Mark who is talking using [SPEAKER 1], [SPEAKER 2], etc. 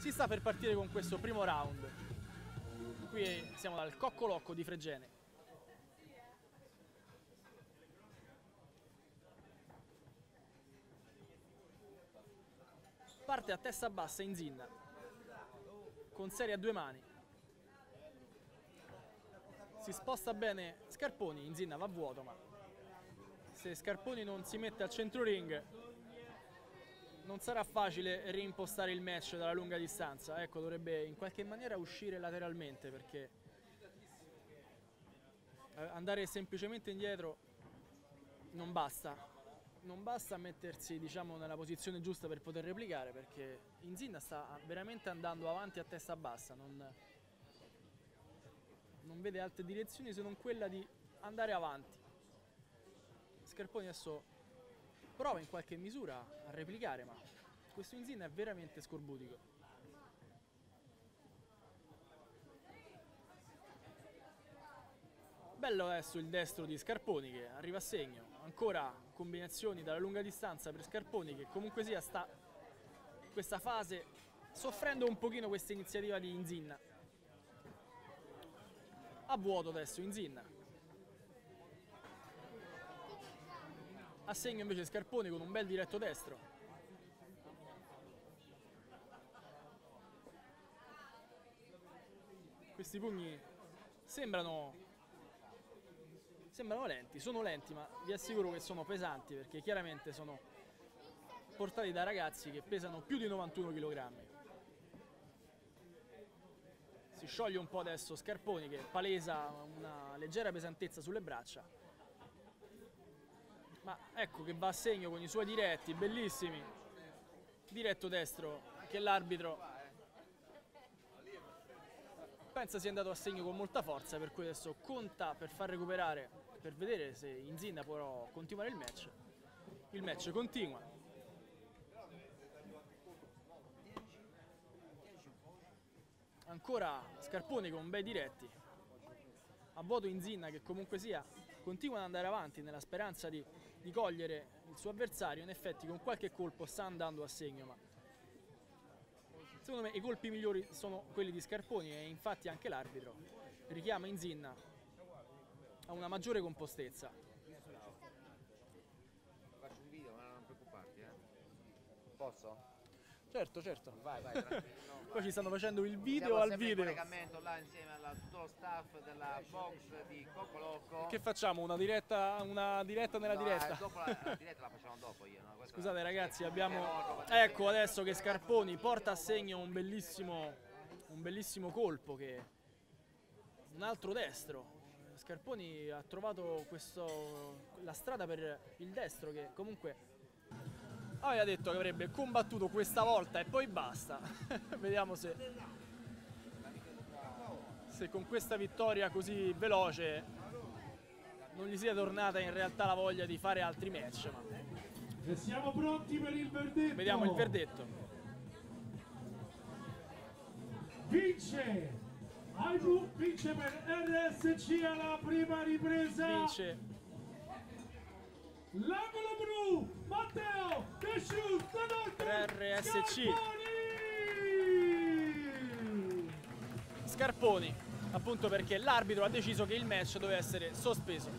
[SPEAKER 1] Si sta per partire con questo primo round. Qui siamo dal Coccolocco di Fregene. Parte a testa bassa in zinna, con serie a due mani. Si sposta bene Scarponi, in zinna va vuoto, ma se Scarponi non si mette al centro ring non sarà facile reimpostare il match dalla lunga distanza. Ecco, dovrebbe in qualche maniera uscire lateralmente perché eh, andare semplicemente indietro non basta. Non basta mettersi diciamo, nella posizione giusta per poter replicare perché Inzinna sta veramente andando avanti a testa bassa, non, non vede altre direzioni se non quella di andare avanti. Scarponi adesso prova in qualche misura a replicare, ma questo Inzin è veramente scorbutico. Bello adesso il destro di Scarponi che arriva a segno, ancora combinazioni dalla lunga distanza per Scarponi che comunque sia sta in questa fase soffrendo un pochino questa iniziativa di Inzinna. A vuoto adesso Inzinna, a segno invece Scarponi con un bel diretto destro. Questi pugni sembrano sembrano lenti, sono lenti ma vi assicuro che sono pesanti perché chiaramente sono portati da ragazzi che pesano più di 91 kg si scioglie un po' adesso Scarponi che palesa una leggera pesantezza sulle braccia ma ecco che va a segno con i suoi diretti, bellissimi. Diretto destro, che l'arbitro pensa sia andato a segno con molta forza, per cui adesso conta per far recuperare, per vedere se Inzinna può continuare il match. Il match continua. Ancora Scarponi con bei diretti. A vuoto Inzinna che comunque sia continua ad andare avanti nella speranza di di cogliere il suo avversario, in effetti con qualche colpo sta andando a segno, ma secondo me i colpi migliori sono quelli di Scarponi e infatti anche l'arbitro richiama Inzinna a una maggiore compostezza.
[SPEAKER 2] Faccio un video, ma non preoccuparti, eh. Posso?
[SPEAKER 1] Certo, certo.
[SPEAKER 2] Vai, vai, tranquillo.
[SPEAKER 1] Poi ci stanno facendo il video
[SPEAKER 2] Siamo
[SPEAKER 1] al video.
[SPEAKER 2] in collegamento là insieme a tutto lo staff della box di Coccolocco.
[SPEAKER 1] Che facciamo? Una diretta, una diretta nella
[SPEAKER 2] No,
[SPEAKER 1] diretta?
[SPEAKER 2] eh, dopo la, la diretta la facciamo dopo io. No?
[SPEAKER 1] Scusate ragazzi, abbiamo... Ecco adesso che Scarponi porta a segno un bellissimo, un bellissimo colpo che... Un altro destro. Scarponi ha trovato questo... la strada per il destro che comunque aveva detto che avrebbe combattuto questa volta e poi basta. Vediamo se... se con questa vittoria così veloce non gli sia tornata in realtà la voglia di fare altri match. Ma...
[SPEAKER 3] E siamo pronti per il verdetto.
[SPEAKER 1] Vediamo il verdetto.
[SPEAKER 3] Vince! Aibu vince per RSC alla prima ripresa.
[SPEAKER 1] Vince
[SPEAKER 3] L'angolo blu, Matteo Cascius,
[SPEAKER 1] Per RSC.
[SPEAKER 3] Scarponi!
[SPEAKER 1] Scarponi, appunto perché l'arbitro ha deciso che il match doveva essere sospeso.